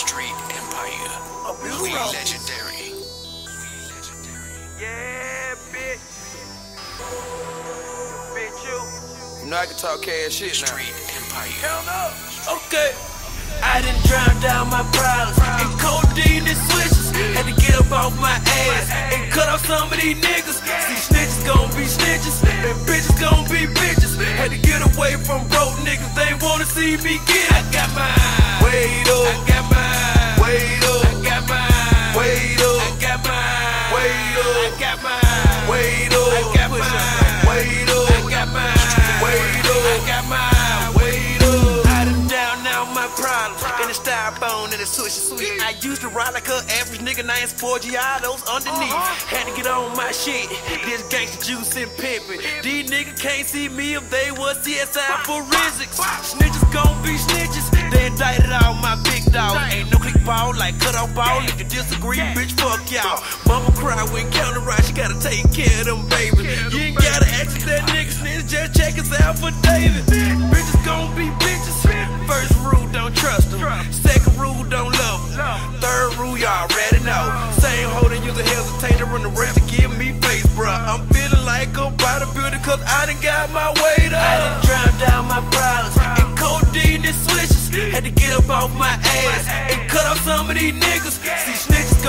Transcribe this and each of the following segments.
Street Empire. We legendary. Yeah, bitch. Bitch, you. You know I can talk cash shit now. Street Empire. Hell no. Okay. I done drowned down my problems and codeine and switches. Had to get up off my ass and cut off some of these niggas. See, snitches gon' be snitches and bitches gon' be bitches. Had to get away from broke niggas. They wanna see me get. I got mine. Up. I got mine. Weight up. I got mine. Weight up. I got mine. Weight up. I got mine. Weight up. I done down now my problems in the styrofoam and the sushi sweet. I used to ride like a average nigga, now it's four Giottos underneath. Uh-huh. Had to get on my shit. This gangsta juice and pimpin'. These niggas can't see me if they was CSI forensics. Snitches gon' be snitches. They indicted all my big dogs. Ain't no click ball like cut off ball. If you disagree, bitch, fuck y'all. Cry when counter right, she gotta take care of them babies. You ain't gotta ask if that nigga snitch, just check his affidavit. Bitches gon' be bitches. First rule, don't trust them. Second rule, don't love them. Third rule, y'all already know. Same that use a hesitator and the rest to give me face, bruh. I'm feeling like a bodybuilder cause I done got my weight up. I done drowned down my problems and codeine and switches. Had to get up off my ass and cut off some of these niggas. See, snitches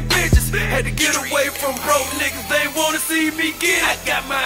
be bitches. Had to get away from broke niggas. They wanna see me get. I got mine.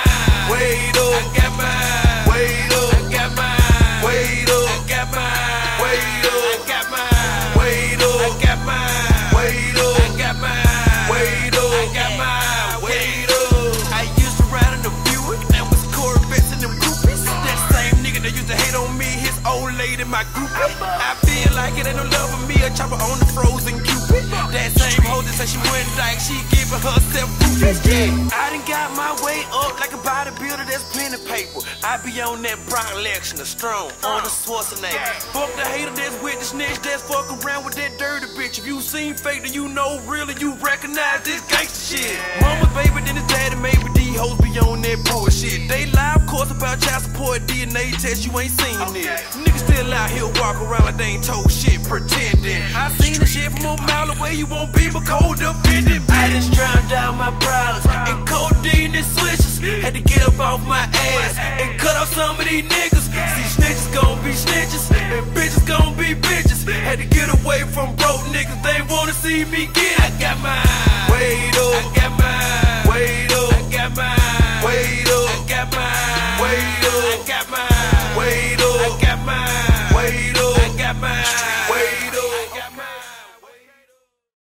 Weight up. I got mine. Weight up. I got mine. Weight up. I got mine. Weight up. I got mine. Weight up. I got mine. Weight up. I got mine. Weight up. I got mine. Wait up. I used to ride in the Buick. That was Corvettes and them groupies. That same nigga that used to hate on me, his old lady, my groupie. I feel like it ain't no love for me. A chopper on the frozen. That same hoe that said she went like she giving herself. Yeah. I done got my way up like a bodybuilder that's plenty paper. I be on that Brock Lesnar, strong, on the Schwarzenegger. Fuck the hater that's with the snitch that's fuck around with that dirty bitch. If you seen fake, then you know really you recognize this gangsta shit. Mama baby, then his daddy maybe these hoes be on that bullshit. They lie, of course, about child support, DNA test, you ain't seen it. Niggas still out here walk around like they ain't told shit, pretending. I seen the shit from a mile away, you won't be but cold offended. I just drowned down my problems and codeine and switches. Had to get up off my ass and cut off some of these niggas. See, snitches gon' be snitches and bitches gon' be bitches. Had to get away from broke niggas, they wanna see me get. I got mine.